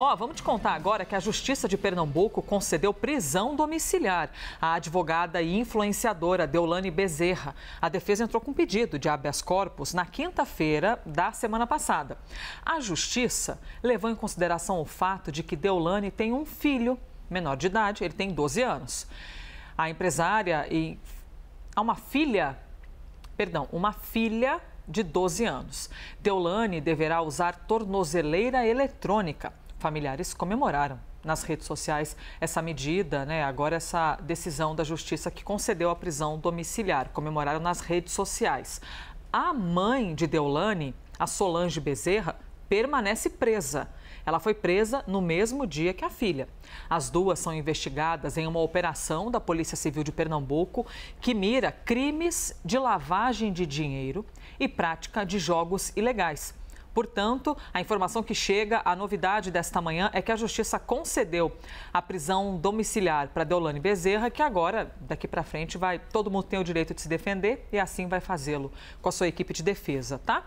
Ó, oh, vamos te contar agora que a Justiça de Pernambuco concedeu prisão domiciliar à advogada e influenciadora Deolane Bezerra. A defesa entrou com pedido de habeas corpus na quinta-feira da semana passada. A Justiça levou em consideração o fato de que Deolane tem um filho menor de idade, ele tem 12 anos. A empresária e há uma filha, perdão, uma filha de 12 anos. Deolane deverá usar tornozeleira eletrônica familiares comemoraram nas redes sociais essa medida, né, agora essa decisão da justiça que concedeu a prisão domiciliar, comemoraram nas redes sociais. A mãe de Deolane, a Solange Bezerra, permanece presa. Ela foi presa no mesmo dia que a filha. As duas são investigadas em uma operação da Polícia Civil de Pernambuco que mira crimes de lavagem de dinheiro e prática de jogos ilegais. Portanto, a informação que chega, a novidade desta manhã é que a Justiça concedeu a prisão domiciliar para Deolane Bezerra, que agora, daqui para frente, vai todo mundo tem o direito de se defender e assim vai fazê-lo com a sua equipe de defesa, tá?